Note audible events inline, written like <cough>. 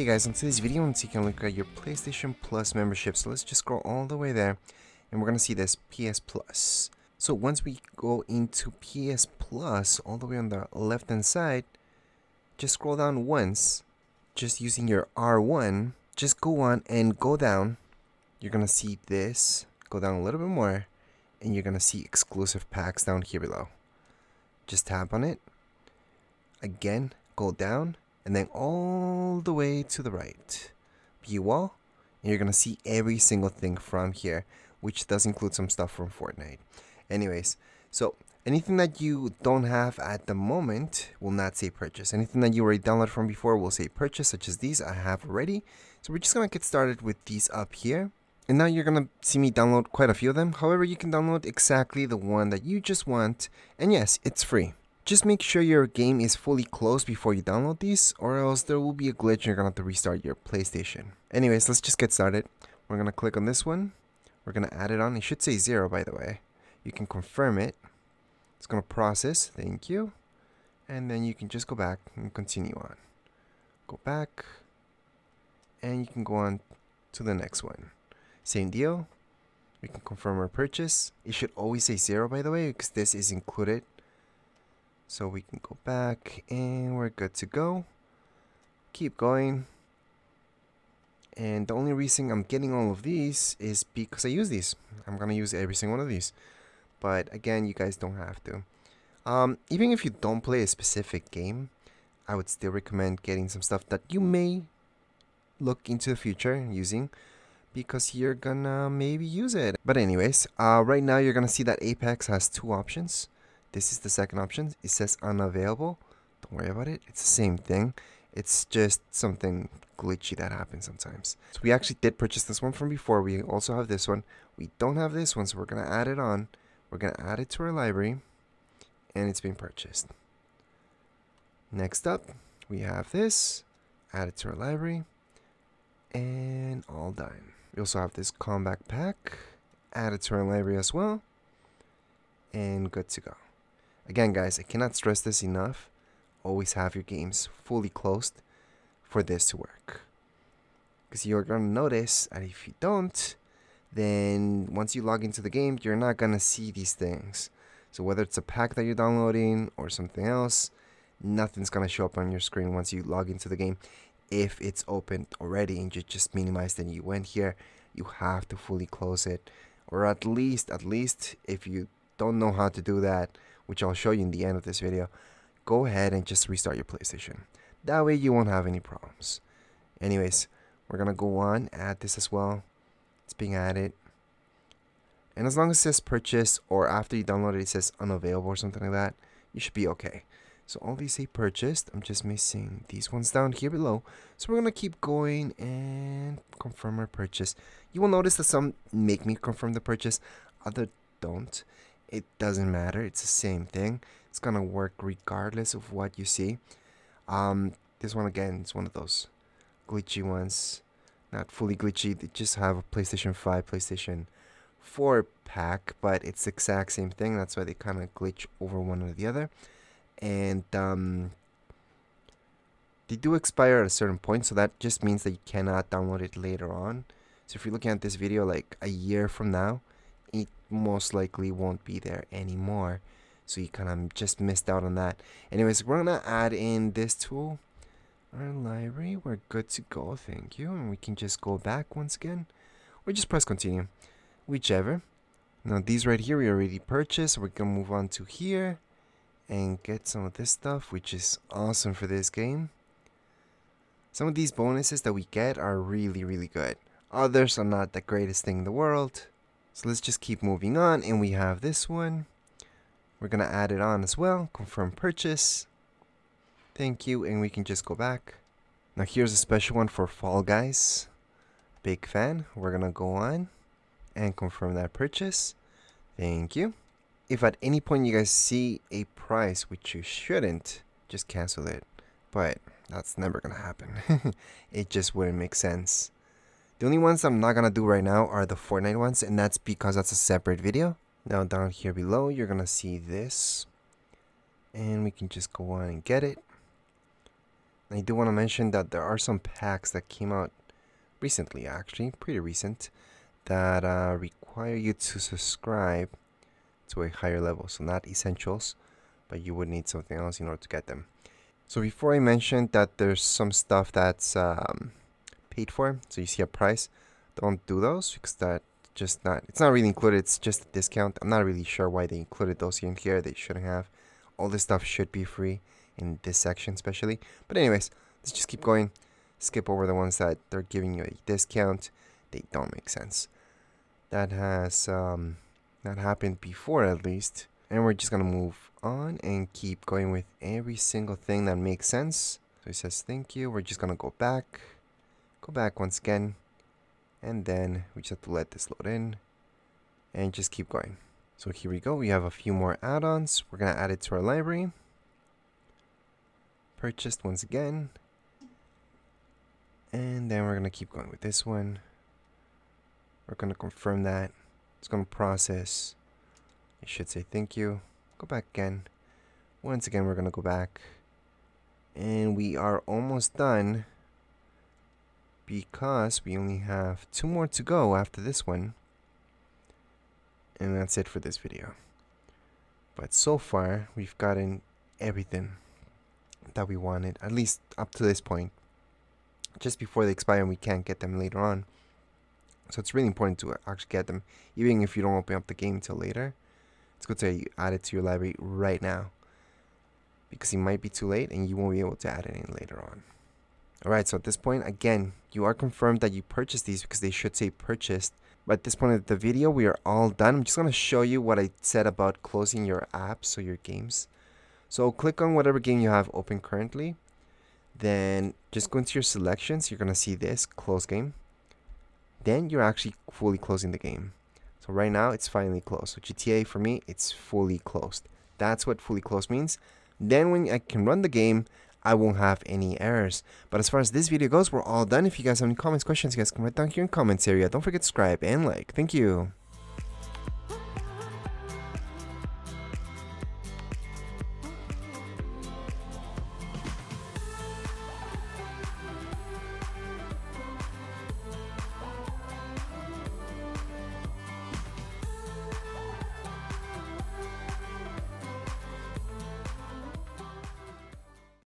Hey guys, in today's video, I'm taking a look at your PlayStation Plus membership. So let's just scroll all the way there, and we're gonna see this PS Plus. So once we go into PS Plus, all the way on the left hand side, just scroll down once, just using your R1, just go on and go down. You're gonna see this, go down a little bit more, and you're gonna see exclusive packs down here below. Just tap on it. Again, go down and then all the way to the right. View all, and you're gonna see every single thing from here, which does include some stuff from Fortnite. Anyways, so anything that you don't have at the moment will not say purchase. Anything that you already downloaded from before will say purchase, such as these I have already. So we're just gonna get started with these up here. And now you're gonna see me download quite a few of them. However, you can download exactly the one that you just want. And yes, it's free. Just make sure your game is fully closed before you download these or else there will be a glitch and you're gonna have to restart your PlayStation. Anyways, let's just get started. We're gonna click on this one. We're gonna add it on. It should say zero by the way. You can confirm it. It's gonna process, thank you. And then you can just go back and continue on. Go back and you can go on to the next one. Same deal. We can confirm our purchase. It should always say zero by the way because this is included so we can go back and we're good to go. Keep going. And the only reason I'm getting all of these is because I use these. I'm going to use every single one of these. But again, you guys don't have to. Um, even if you don't play a specific game, I would still recommend getting some stuff that you may look into the future using because you're gonna maybe use it. But anyways, uh, right now you're gonna see that Apex has two options. This is the second option. It says unavailable. Don't worry about it. It's the same thing. It's just something glitchy that happens sometimes. So we actually did purchase this one from before. We also have this one. We don't have this one, so we're going to add it on. We're going to add it to our library. And it's been purchased. Next up, we have this. Add it to our library. And all done. We also have this combat pack. Add it to our library as well. And good to go. Again, guys, I cannot stress this enough. Always have your games fully closed for this to work. Because you're going to notice and if you don't, then once you log into the game, you're not going to see these things. So whether it's a pack that you're downloading or something else, nothing's going to show up on your screen once you log into the game. If it's open already and you just minimized and you went here, you have to fully close it. Or at least, at least if you don't know how to do that, which I'll show you in the end of this video, go ahead and just restart your PlayStation. That way you won't have any problems. Anyways, we're to go on, add this as well. It's being added. And as long as it says purchase or after you download it, it says unavailable or something like that, you should be okay. So all these say purchased. I'm just missing these ones down here below. So we're going to keep going and confirm our purchase. You will notice that some make me confirm the purchase, other don't it doesn't matter. It's the same thing. It's gonna work regardless of what you see. Um this one again is one of those glitchy ones. Not fully glitchy. They just have a playstation 5 playstation 4 pack but it's the exact same thing. That's why they kind of glitch over one or the other. And um they do expire at a certain point so that just means that you cannot download it later on. So if you're looking at this video like a year from now it most likely won't be there anymore. So you kind of just missed out on that. Anyways, we're going to add in this tool. Our library, we're good to go, thank you. And we can just go back once again. Or just press continue. Whichever. Now these right here we already purchased. We're going to move on to here. And get some of this stuff, which is awesome for this game. Some of these bonuses that we get are really, really good. Others are not the greatest thing in the world. So let's just keep moving on and we have this one. We're going to add it on as well. Confirm purchase. Thank you. And we can just go back. Now here's a special one for Fall Guys. Big fan. We're going to go on and confirm that purchase. Thank you. If at any point you guys see a price, which you shouldn't, just cancel it. But that's never going to happen. <laughs> it just wouldn't make sense. The only ones I'm not gonna do right now are the Fortnite ones, and that's because that's a separate video. Now down here below, you're gonna see this. And we can just go on and get it. I do want to mention that there are some packs that came out recently, actually, pretty recent, that uh, require you to subscribe to a higher level. So not essentials, but you would need something else in order to get them. So before I mentioned that there's some stuff that's um, paid for, so you see a price, don't do those because that just not, it's not really included, it's just a discount. I'm not really sure why they included those in here, they shouldn't have. All this stuff should be free in this section especially. But anyways, let's just keep going. Skip over the ones that they're giving you a discount. They don't make sense. That has um, not happened before at least. And we're just going to move on and keep going with every single thing that makes sense. So it says thank you. We're just going to go back. Back once again. And then we just have to let this load in. And just keep going. So here we go. We have a few more add-ons. We're going to add it to our library. Purchased once again. And then we're going to keep going with this one. We're going to confirm that. It's going to process. It should say thank you. Go back again. Once again, we're going to go back. And we are almost done because we only have two more to go after this one. And that's it for this video. But so far, we've gotten everything that we wanted, at least up to this point just before they expire and we can't get them later on. So it's really important to actually get them, even if you don't open up the game until later. It's good to add it to your library right now, because it might be too late and you won't be able to add it in later on. Alright, so at this point, again, you are confirmed that you purchased these because they should say purchased. But at this point of the video, we are all done. I'm just going to show you what I said about closing your apps or your games. So click on whatever game you have open currently then just go into your selections. You're going to see this, close game. Then you're actually fully closing the game. So right now it's finally closed. So GTA for me, it's fully closed. That's what fully closed means. Then when I can run the game, I won't have any errors. But as far as this video goes, we're all done. If you guys have any comments, questions, you guys can write down here in comments area. Don't forget to subscribe and like. Thank you.